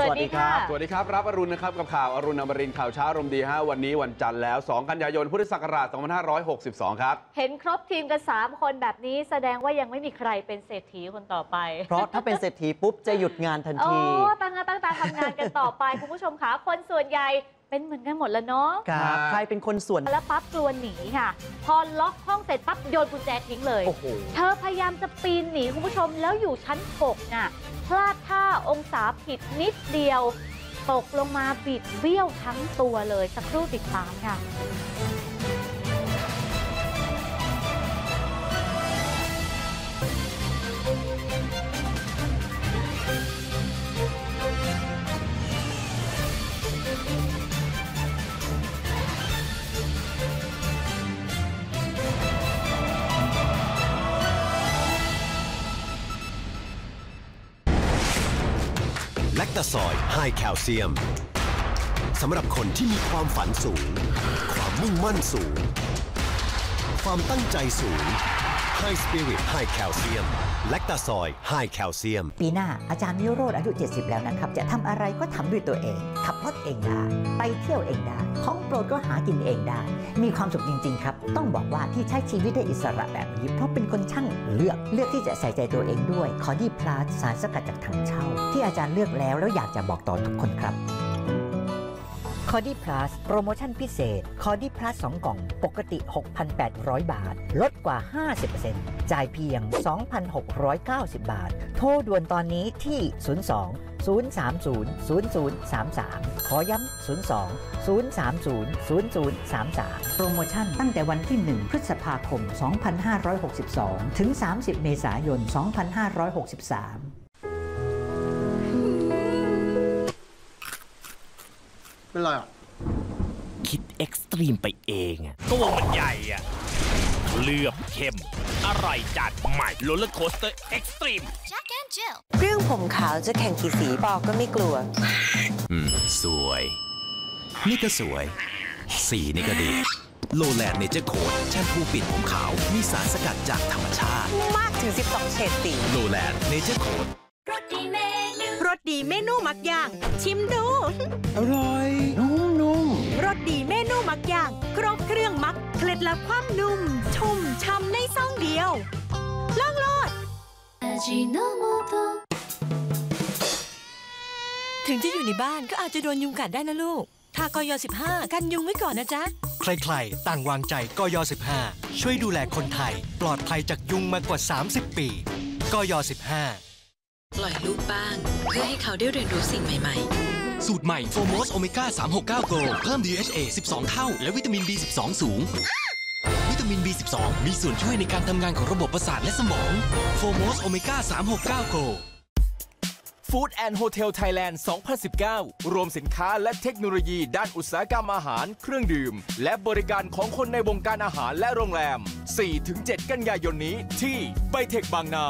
สวัสดีค่ะสวัสดีครับ รับอรุณนะครับกับข่าวอรุณอมรินทร์ข่าวเช้าอารมณ์ดีฮะวันนี้วันจันทร์แล้ว 2 กันยายนพุทธศักราช 2562 ครับ เห็นครบทีมกัน 3 คนแบบนี้แสดงว่ายังไม่มีใครเป็นเศรษฐีคนต่อไป เพราะถ้าเป็นเศรษฐีปุ๊บจะหยุดงานทันโอ้ทีตั้งหน้าตั้งตาทำงานกันต่อไป คุณผู้ชมคะคนส่วนใหญ่ เป็นเหมือนกันหมดแล้วเนาะครับครับใครเป็นคนส่วน แล้วปั๊บกลัวหนีค่ะ พอล็อกห้องเสร็จปั๊บโยนกุญแจทิ้งเลยโอ้โหเธอพยายามจะปีนหนีคุณผู้ชมแล้วอยู่ชั้น6น่ะพลาดท่าองศาผิดนิดเดียว ตกลงมาบิดเบี้ยวทั้งตัวเลยสักครู่ติดตามค่ะ แลคตาซอยไฮแคลเซียมสำหรับคนที่มีความฝันสูง ความมุ่งมั่นสูง ความตั้งใจสูง High Spirit High Calcium แลคตาซอยไฮแคลเซียมปีหน้าอาจารย์นิโรธอายุ 70 แล้วนะครับ จะทำอะไรก็ทำด้วยตัวเอง ขับรถเองได้ ไปเที่ยวเองได้ ของโปรดก็หากินเองได้ มีความสุขจริง ๆ ครับ ต้องบอกว่าที่ใช้ชีวิตได้อิสระแบบนี้ เพราะเป็นคนช่างเลือกเลือกที่จะใส่ใจตัวเองด้วย คอดี้พลัสสารสกัดจากถั่งเช่า ที่อาจารย์เลือกแล้วแล้วอยากจะบอกต่อทุกคนครับ คอดี้พลัสโปรโมชั่นพิเศษคอดี้พลัส2กล่อง ปกติ 6,800 บาท ลดกว่า 50%จ่ายเพียง 2,690 บาท โทรด่วนตอนนี้ที่ 02 030 0033 ขอย้ำ 02 030 0033 โปรโมชั่นตั้งแต่วันที่ 1 พฤษภาคม 2562 ถึง 30 เมษายน 2563 เป็นไรอะ คิด extreme ไปเองอะตัวมันใหญ่อะเคลือบเข้ม อร่อยจัดใหม่ roller coaster extreme เรื่องผมขาวจะแข่งกี่สีปอก็ไม่กลัว อืม สวย นี่ก็สวย สีนี่ก็ดี Lolane Nature Code แชมพูปิดผมขาว มีสารสกัดจากธรรมชาติ มากถึง 12 เฉดสี Lolane Nature Code รสดีเม นูหมักย่าง ชิมดู อร่อย นุ่มนุ่มรสดีเมนูหมักย่าง ครบเครื่องหมัก เคล็ดลับความนุ่ม ชุ่มฉ่ำในซองเดียวลองโลดถึงจะอยู่ในบ้านก็อาจจะโดนยุงกัดได้นะลูก ทากอย15 กันยุงไว้ก่อนนะจ๊ะ ใครๆ ต่างวางใจกย15 ช่วยดูแลคนไทย ปลอดภัยจากยุงมากว่า 30 ปีกย15 ปล่อยลูกบ้าง เพื่อให้เขาได้เรียนรู้สิ่งใหม่สูตรใหม่โฟโมสโอเมก้า369โกเพิ่ม DHA 12 เท่า และวิตามิน B12 สูง วิตามิน B12 มีส่วนช่วยในการทำงานของระบบประสาทและสมองโฟโมสโอเมก้า369โก Food and Hotel Thailand 2019 รวมสินค้าและเทคโนโลยีด้านอุตสาหกรรมอาหาร เครื่องดื่ม และบริการของคนในวงการอาหารและโรงแรม 4-7 กันยายนนี้ที่ไบเทคบางนา